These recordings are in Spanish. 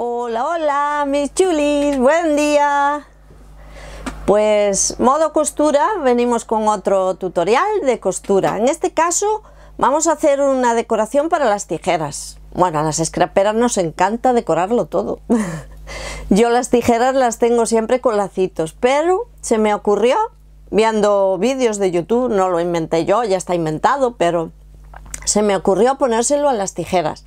Hola, hola, mis chulis, buen día. Pues modo costura, venimos con otro tutorial de costura. En este caso vamos a hacer una decoración para las tijeras. Bueno, a las scraperas nos encanta decorarlo todo. Yo las tijeras las tengo siempre con lacitos, pero se me ocurrió viendo vídeos de YouTube, no lo inventé yo, ya está inventado, pero se me ocurrió ponérselo a las tijeras.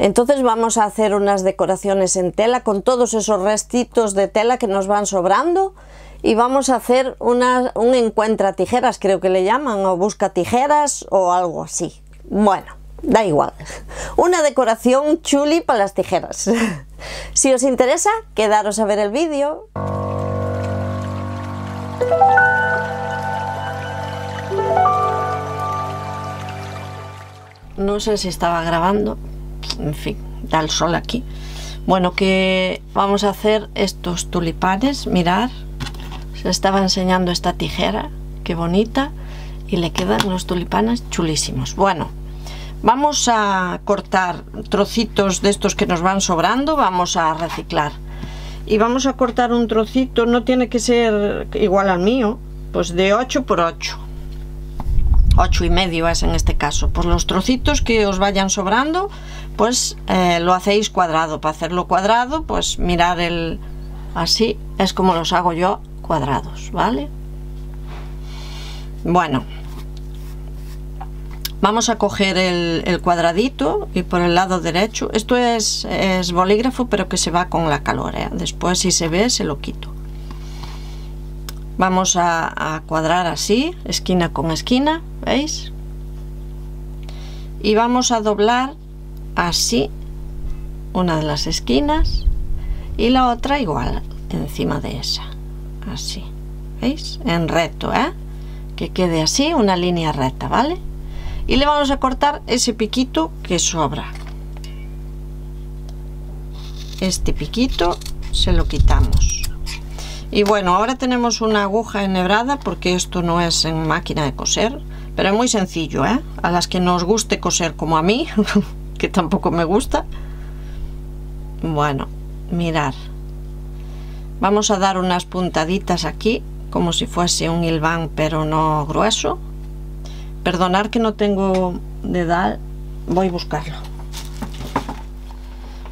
Entonces vamos a hacer unas decoraciones en tela con todos esos restitos de tela que nos van sobrando y vamos a hacer una, un encuentra tijeras, creo que le llaman, o busca tijeras o algo así. Bueno, da igual. Una decoración chuli para las tijeras. si os interesa, quedaros a ver el vídeo. No sé si estaba grabando, en fin, da el sol aquí. Bueno, que vamos a hacer estos tulipanes, mirar, se estaba enseñando esta tijera, qué bonita, y le quedan unos tulipanes chulísimos. Bueno, vamos a cortar trocitos de estos que nos van sobrando, vamos a reciclar. Y vamos a cortar un trocito, no tiene que ser igual al mío, pues de 8 por 8 8 y medio es en este caso. Pues los trocitos que os vayan sobrando pues eh, lo hacéis cuadrado. Para hacerlo cuadrado pues mirar el así es como los hago yo cuadrados vale bueno vamos a coger el, cuadradito y por el lado derecho. Esto es, es bolígrafo pero que se va con la calor después si se ve se lo quito vamos a, cuadrar así esquina con esquina veis y vamos a doblar así una de las esquinas y la otra igual encima de esa así veis en recto ¿eh? que quede así una línea recta vale y le vamos a cortar ese piquito que sobra. Este piquito se lo quitamos y bueno ahora tenemos una aguja enhebrada porque esto no es en máquina de coser pero es muy sencillo ¿eh? a las que nos guste coser como a mí que tampoco me gusta. Bueno mirar. Vamos a dar unas puntaditas aquí como si fuese un hilván pero no grueso. Perdonar que no tengo dedal voy a buscarlo.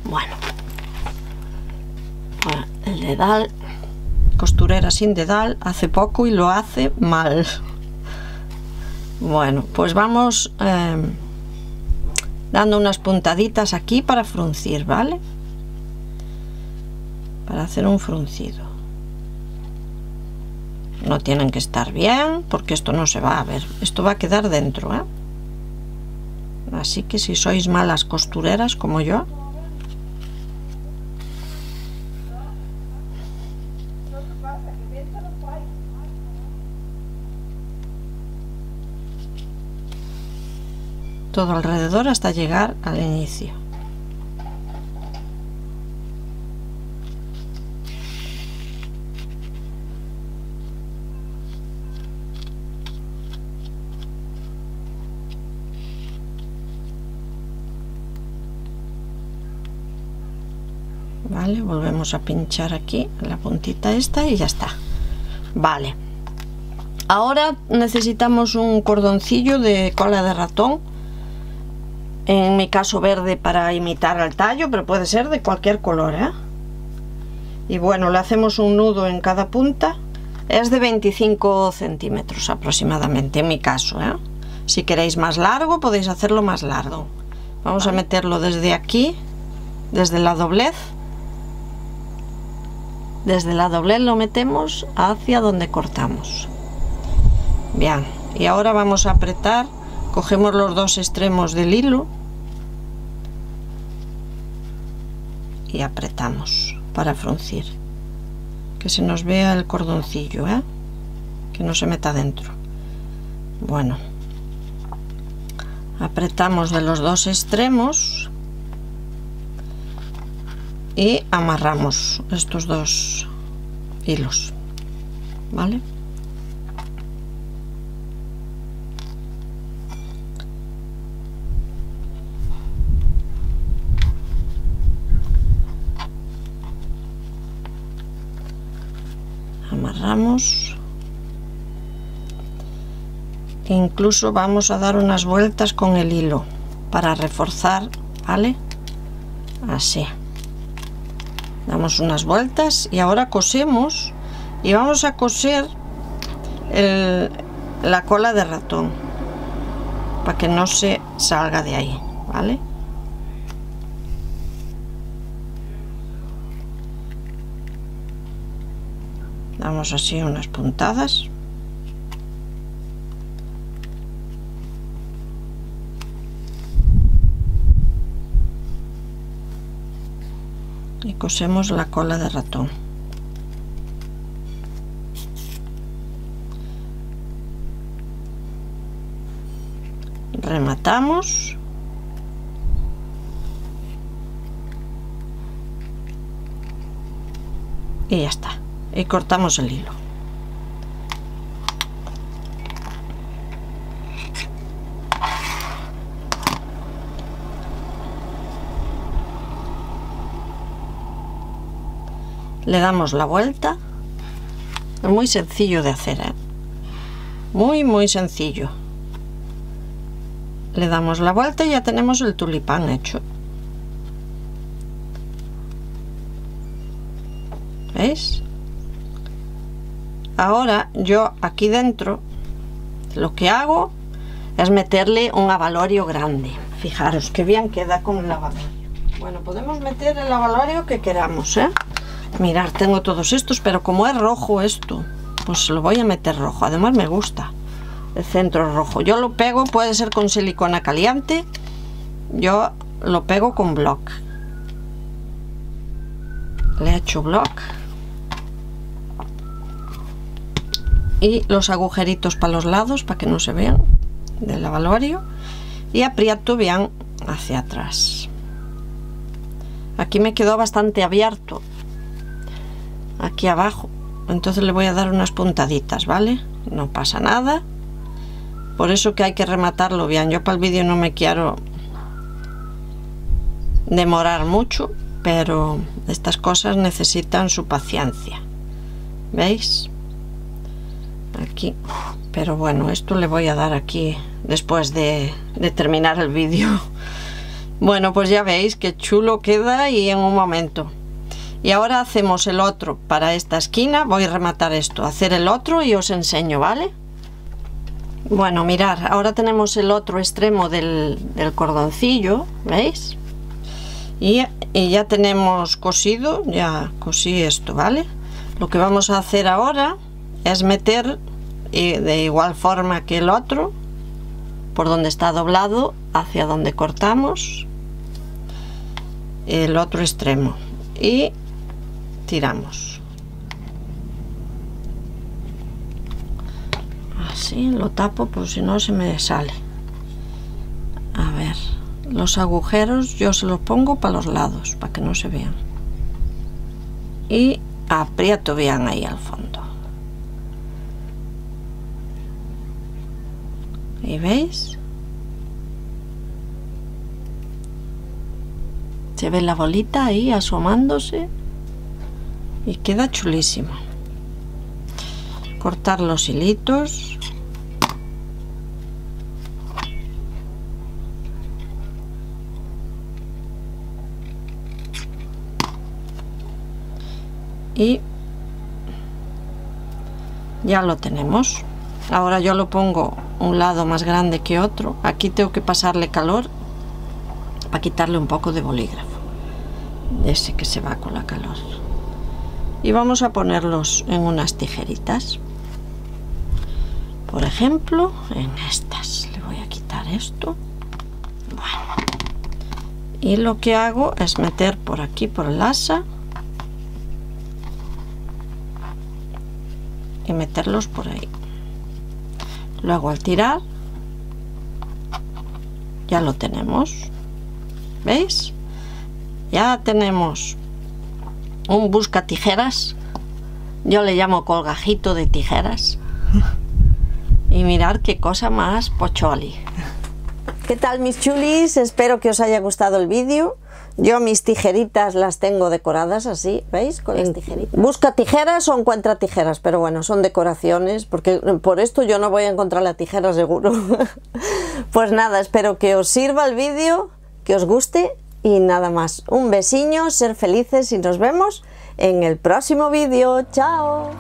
Bueno. El dedal costurera sin dedal hace poco y lo hace mal. Bueno pues vamos em, dando unas puntaditas aquí para fruncir vale para hacer un fruncido. No tienen que estar bien porque esto no se va a ver esto va a quedar dentro ¿eh? así que si sois malas costureras como yo todo alrededor hasta llegar al inicio. Vale, volvemos a pinchar aquí la puntita esta y ya está. Vale. Ahora necesitamos un cordoncillo de cola de ratón en mi caso verde para imitar al tallo, pero puede ser de cualquier color, ¿eh? Y bueno, le hacemos un nudo en cada punta. Es de 25 centímetros aproximadamente, en mi caso, ¿eh? Si queréis más largo, podéis hacerlo más largo. Vamos a meterlo desde aquí, desde la doblez. Desde la doblez lo metemos hacia donde cortamos. Bien, y ahora vamos a apretar, cogemos los dos extremos del hilo y apretamos para fruncir que se nos vea el cordoncillo ¿eh? que no se meta dentro bueno apretamos de los dos extremos y amarramos estos dos hilos vale amarramos. E incluso vamos a dar unas vueltas con el hilo para reforzar vale así damos unas vueltas y ahora cosemos y vamos a coser la cola de ratón para que no se salga de ahí vale damos así unas puntadas cosemos la cola de ratón. Rematamos. Y ya está. Y cortamos el hilo le damos la vuelta es muy sencillo de hacer ¿eh? muy muy sencillo le damos la vuelta y ya tenemos el tulipán hecho ¿veis? ahora yo aquí dentro lo que hago es meterle un avalorio grande fijaros que bien queda con el avalorio bueno podemos meter el avalorio que queramos ¿eh? Mirar tengo todos estos pero como es rojo esto pues lo voy a meter rojo. Además me gusta el centro rojo. Yo lo pego puede ser con silicona caliente. Yo lo pego con block. Le he hecho block. Y los agujeritos para los lados para que no se vean del avalorio y aprieto bien hacia atrás. Aquí me quedó bastante abierto aquí abajo. Entonces le voy a dar unas puntaditas vale no pasa nada. Por eso que hay que rematarlo bien. Yo para el vídeo no me quiero demorar mucho pero estas cosas necesitan su paciencia. Veis aquí. Pero bueno esto le voy a dar aquí después de, terminar el vídeo. Bueno pues ya veis que chulo queda y en un momento y ahora hacemos el otro para esta esquina. Voy a rematar esto hacer el otro y os enseño vale bueno mirar ahora tenemos el otro extremo del, cordoncillo veis y, y ya tenemos cosido ya cosí esto vale lo que vamos a hacer ahora es meter de igual forma que el otro por donde está doblado hacia donde cortamos el otro extremo. Y tiramos. Así lo tapo por si no se me sale. A ver los agujeros yo se los pongo para los lados para que no se vean. Y aprieto bien ahí al fondo. Y veis se ve la bolita ahí asomándose y queda chulísimo. Cortar los hilitos. Y ya lo tenemos. Ahora yo lo pongo un lado más grande que otro. Aquí tengo que pasarle calor para quitarle un poco de bolígrafo. Ese que se va con la calor y vamos a ponerlos en unas tijeritas. Por ejemplo en estas. Le voy a quitar esto. Y lo que hago es meter por aquí por el asa y meterlos por ahí. Luego al tirar ya lo tenemos. Veis ya tenemos un busca tijeras yo le llamo colgajito de tijeras y mirar qué cosa más pocholi ¿Qué tal mis chulis? Espero que os haya gustado el vídeo Yo mis tijeritas las tengo decoradas así, ¿veis? Con las tijeritas. Busca tijeras o encuentra tijeras, pero bueno, son decoraciones, porque por esto yo no voy a encontrar la tijera seguro. pues nada, espero que os sirva el vídeo, que os guste y nada más. Un besiño, ser felices y nos vemos en el próximo vídeo. ¡Chao!